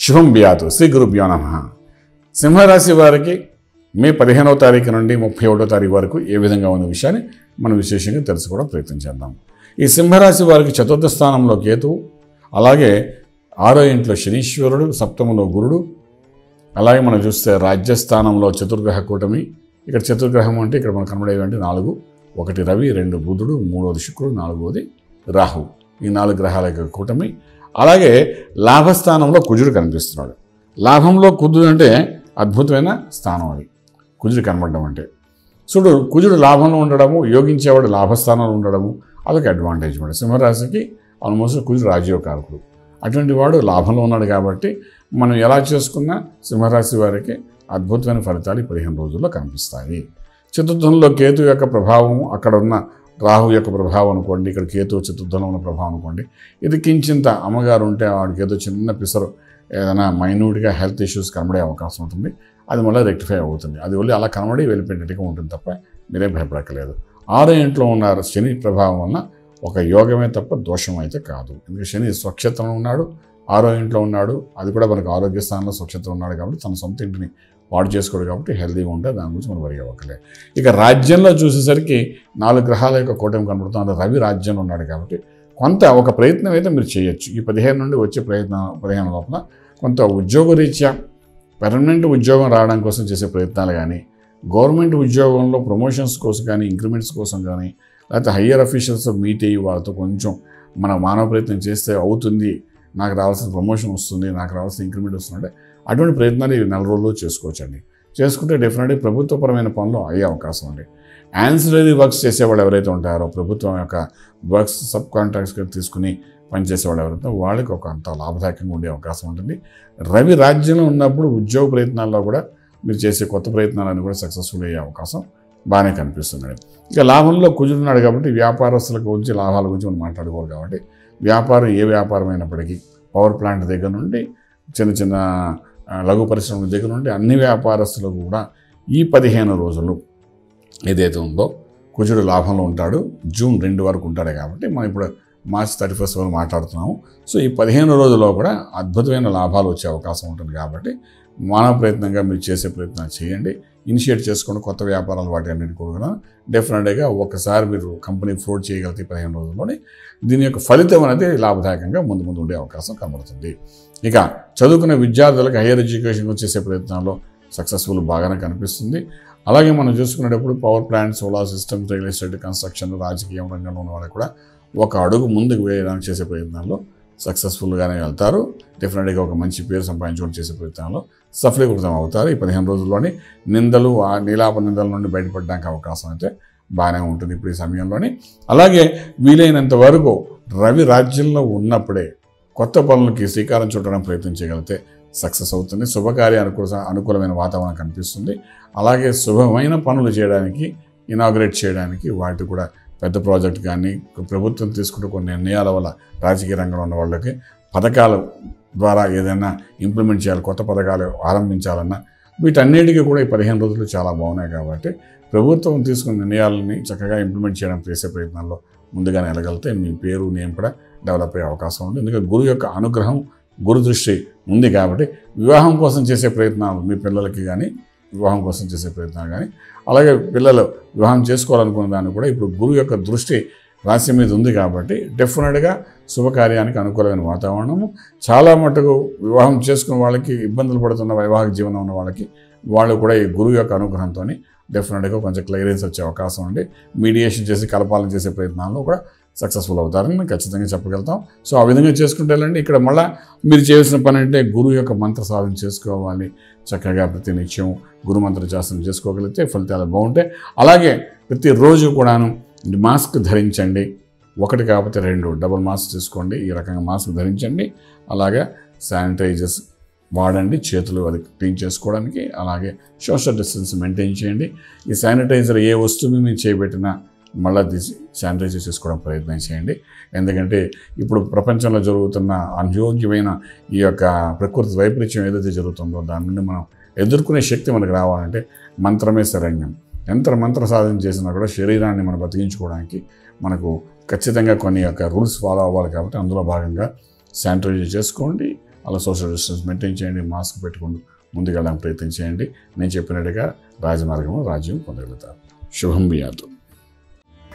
శుభం బియాదు శ్రీ గురుభ్యో నమ. సింహరాశి వారికి మే పదిహేనవ తారీఖు నుండి ముప్పై ఒకటో తారీఖు వరకు ఏ విధంగా ఉన్న విషయాన్ని మనం విశేషంగా తెలుసుకోవడం ప్రయత్నం చేద్దాం. ఈ సింహరాశి వారికి చతుర్థ స్థానంలో కేతువు అలాగే ఆరో ఇంట్లో శనీశ్వరుడు సప్తములో గురుడు అలాగే మనం చూస్తే రాజ్యస్థానంలో చతుర్గ్రహ కూటమి ఇక్కడ చతుర్గ్రహం అంటే ఇక్కడ మనకు కనబడేవి అంటే నాలుగు ఒకటి రవి రెండు బుధుడు మూడవది శుక్రుడు నాలుగవది రాహు. ఈ నాలుగు గ్రహాల యొక్క కూటమి అలాగే లాభస్థానంలో కుజుడు కనిపిస్తున్నాడు. లాభంలో కుజుడు అంటే అద్భుతమైన స్థానం అది. కుజుడు కనబడడం అంటే. చూడు కుజుడు లాభంలో ఉండడము యోగించేవాడు లాభస్థానంలో ఉండడము అదొక అడ్వాంటేజ్ మేడం సింహరాశికి ఆల్మోస్ట్ కుజుడు రాజయోకారకుడు అటువంటి వాడు లాభంలో ఉన్నాడు కాబట్టి మనం ఎలా చేసుకున్నా సింహరాశి వారికి అద్భుతమైన ఫలితాలు ఈ పదిహేను రోజుల్లో కనిపిస్తాయి. చతుర్థంలో కేతు యొక్క ప్రభావం అక్కడ ఉన్న రాహు యొక్క ప్రభావం అనుకోండి ఇక్కడ కేతు చతుర్థంలో ఉన్న ప్రభావం అనుకోండి ఇది కించింత అమ్మగారు ఉంటే వాడికి ఏదో చిన్న పిసరు ఏదైనా మైన్యూట్గా హెల్త్ ఇష్యూస్ కనబడే అవకాశం ఉంటుంది అది మళ్ళీ రెక్టిఫై అవుతుంది. అది వెళ్ళి అలా కనబడి వెళ్ళిపోయినట్టుగా ఉంటుంది తప్ప మీరేం భయపడక్కలేదు ఆరో ఇంట్లో ఉన్న శని ప్రభావం వలన ఒక యోగమే తప్ప దోషం అయితే కాదు. ఎందుకంటే శని స్వక్షేత్రంలో ఉన్నాడు ఆరో ఇంట్లో ఉన్నాడు అది కూడా మనకు ఆరోగ్య స్థానంలో స్వచ్ఛత ఉన్నాడు కాబట్టి తన సొంత ఇంటిని వాడు చేసుకోడు కాబట్టి హెల్దీగా ఉంటే దాని గురించి మనం వరి అవ్వకలే ఇక రాజ్యంలో చూసేసరికి నాలుగు గ్రహాల యొక్క కూటమి కనబడుతుంది. రవి రాజ్యంలో ఉన్నాడు కాబట్టి కొంత ఒక ప్రయత్నం అయితే మీరు చేయొచ్చు. ఈ పదిహేను నుండి వచ్చే ప్రయత్నం పదిహేను లోపల కొంత ఉద్యోగరీత్యా పెర్మనెంట్ ఉద్యోగం రావడం కోసం చేసే ప్రయత్నాలు కానీ గవర్నమెంట్ ఉద్యోగంలో ప్రమోషన్స్ కోసం కానీ ఇంక్రిమెంట్స్ కోసం కానీ లేకపోతే హయ్యర్ అఫీషియల్స్ మీట్ అయ్యి వాళ్ళతో కొంచెం మన మానవ ప్రయత్నం చేస్తే అవుతుంది నాకు రావాల్సిన ప్రమోషన్ వస్తుంది నాకు రావాల్సిన ఇంక్రిమెంట్ వస్తుందంటే అటువంటి ప్రయత్నాలు ఈ నెల రోజుల్లో చేసుకోవచ్చండి. చేసుకుంటే డెఫినెట్గా ప్రభుత్వపరమైన పనులు అయ్యే అవకాశం ఉంది. యాన్సిలరీ వర్క్స్ చేసేవాళ్ళు ఎవరైతే ఉంటారో ప్రభుత్వం యొక్క వర్క్స్ సబ్ కాంట్రాక్ట్స్ తీసుకుని పనిచేసేవాళ్ళు ఎవరైతే వాళ్ళకి ఒక అంత లాభదాయకంగా ఉండే అవకాశం ఉంటుంది. రవి రాజ్యంలో ఉన్నప్పుడు ఉద్యోగ ప్రయత్నాల్లో కూడా మీరు చేసే కొత్త ప్రయత్నాలన్నీ కూడా సక్సెస్ఫుల్ అయ్యే అవకాశం బాగానే కనిపిస్తున్నాడు ఇక లాభంలో కుజుడున్నాడు కాబట్టి వ్యాపారస్తుల గురించి లాభాల గురించి మనం మాట్లాడుకోవాలి కాబట్టి వ్యాపారం ఏ వ్యాపారం అయినప్పటికీ పవర్ ప్లాంట్ దగ్గర నుండి చిన్న చిన్న లఘు పరిశ్రమల దగ్గర నుండి అన్ని వ్యాపారస్తులకు కూడా ఈ పదిహేను రోజులు ఏదైతే ఉందో కుజుడు లాభంలో ఉంటాడు. జూన్ రెండు వరకు ఉంటాడు కాబట్టి మనం ఇప్పుడు మార్చ్ థర్టీ ఫస్ట్ వరకు మాట్లాడుతున్నాము. సో ఈ పదిహేను రోజుల్లో కూడా అద్భుతమైన లాభాలు వచ్చే అవకాశం ఉంటుంది కాబట్టి మానవ ప్రయత్నంగా మీరు చేసే ప్రయత్నాలు చేయండి. ఇనిషియేట్ చేసుకుని కొత్త వ్యాపారాలు వాటి అన్నిటి కూడా డెఫినెట్గా ఒకసారి మీరు కంపెనీ ఫ్లోట్ చేయగలిగితే పదిహేను రోజుల్లోనే దీని యొక్క ఫలితం అనేది లాభదాయకంగా ముందు ముందు ఉండే అవకాశం కనబడుతుంది. ఇక చదువుకునే విద్యార్థులకు హైయర్ ఎడ్యుకేషన్ చేసే ప్రయత్నాల్లో సక్సెస్ఫుల్ బాగానే కనిపిస్తుంది. అలాగే మనం చూసుకునేటప్పుడు power plant solar system real estate construction రాజకీయం రంగంలో ఉన్న వాళ్ళు కూడా ఒక అడుగు ముందుకు వేయడానికి చేసే ప్రయత్నాల్లో సక్సెస్ఫుల్గానే వెళ్తారు. డెఫినెట్గా ఒక మంచి పేరు సంపాదించుకొని చేసే ప్రయత్నంలో సఫలీకృతం అవుతారు. ఈ పదిహేను రోజుల్లోని నిందలు ఆ నీలాప నిందల నుండి బయటపడడానికి అవకాశం అయితే బాగానే ఉంటుంది ఇప్పుడు ఈ సమయంలోని. అలాగే వీలైనంత వరకు రవి రాజ్యంలో ఉన్నప్పుడే కొత్త పనులకి శ్రీకారం చుట్టడానికి ప్రయత్నం చేయగలిగితే సక్సెస్ అవుతుంది. శుభకార్య అనుకూల అనుకూలమైన వాతావరణం కనిపిస్తుంది. అలాగే శుభమైన పనులు చేయడానికి ఇనాగ్రేట్ చేయడానికి వాటి కూడా పెద్ద ప్రాజెక్ట్ కానీ ప్రభుత్వం తీసుకుంటే కొన్ని నిర్ణయాల వల్ల రాజకీయ రంగంలో ఉన్న వాళ్ళకి పథకాల ద్వారా ఏదైనా ఇంప్లిమెంట్ చేయాలి కొత్త పథకాలు ఆరంభించాలన్నా వీటన్నిటికీ కూడా ఈ పదిహేను రోజులు చాలా బాగున్నాయి కాబట్టి ప్రభుత్వం తీసుకున్న నిర్ణయాలని చక్కగా ఇంప్లిమెంట్ చేయడం చేసే ప్రయత్నాల్లో ముందుగానే వెళ్ళగలిగితే మీ పేరు నేను కూడా డెవలప్ అయ్యే అవకాశం ఉంది. ఎందుకంటే గురువు యొక్క అనుగ్రహం గురు దృష్టి ఉంది కాబట్టి వివాహం కోసం చేసే ప్రయత్నాలు మీ పిల్లలకి కానీ వివాహం కోసం చేసే ప్రయత్నాలు కానీ అలాగే పిల్లలు వివాహం చేసుకోవాలనుకున్న దాన్ని కూడా ఇప్పుడు గురువు యొక్క దృష్టి రాశి మీద ఉంది కాబట్టి డెఫినెట్గా శుభకార్యానికి అనుకూలమైన వాతావరణము. చాలా మటుకు వివాహం చేసుకున్న వాళ్ళకి ఇబ్బందులు పడుతున్న వైవాహిక జీవనం ఉన్న వాళ్ళకి వాళ్ళు కూడా ఈ గురువు యొక్క అనుగ్రహంతో డెఫినెట్గా కొంచెం క్లియరెన్స్ వచ్చే అవకాశం ఉంది. మీడియేషన్ చేసి కలపాలని చేసే ప్రయత్నాల్లో కూడా సక్సెస్ఫుల్ అవుతారని ఖచ్చితంగా చెప్పగలుగుతాం. సో ఆ విధంగా చేసుకుంటే వెళ్ళండి ఇక్కడ మళ్ళీ మీరు చేయాల్సిన పని అంటే గురువు యొక్క మంత్ర సాధన చేసుకోవాలి. చక్కగా ప్రతి నిత్యం గురు మంత్ర శాస్త్రం చేసుకోగలిగితే ఫలితాలు బాగుంటాయి. అలాగే ప్రతిరోజు కూడాను మాస్క్ ధరించండి. ఒకటి కాకపోతే రెండు. డబుల్ మాస్క్ తీసుకోండి. ఈ రకంగా మాస్క్ ధరించండి. అలాగే శానిటైజర్స్ వాడండి. చేతులు అది క్లీన్ చేసుకోవడానికి. అలాగే సోషల్ డిస్టెన్స్ మెయింటైన్ చేయండి. ఈ శానిటైజర్ ఏ వస్తువు మీరు చేయబెట్టినా మళ్ళీ తీసి శానిటైజర్ చేసుకోవడం ప్రయత్నం చేయండి. ఎందుకంటే ఇప్పుడు ప్రపంచంలో జరుగుతున్న అనుయోగ్యమైన ఈ యొక్క ప్రకృతి వైపరీత్యం ఏదైతే జరుగుతుందో దాని నుండి మనం ఎదుర్కొనే శక్తి మనకు రావాలంటే మంత్రమే శరణ్యం. ఎంత మంత్ర సాధన చేసినా కూడా శరీరాన్ని మనం బతికించుకోవడానికి మనకు ఖచ్చితంగా కొన్ని యొక్క రూల్స్ ఫాలో అవ్వాలి కాబట్టి అందులో భాగంగా శానిటైజ్ చేసుకోండి. అలా సోషల్ డిస్టెన్స్ మెయింటైన్ చేయండి. మాస్క్ పెట్టుకుని ముందుకెళ్ళడానికి ప్రయత్నం చేయండి. నేను చెప్పినట్టుగా రాజమార్గంలో రాజ్యం పొందగలుగుతారు. శుభం బియాదు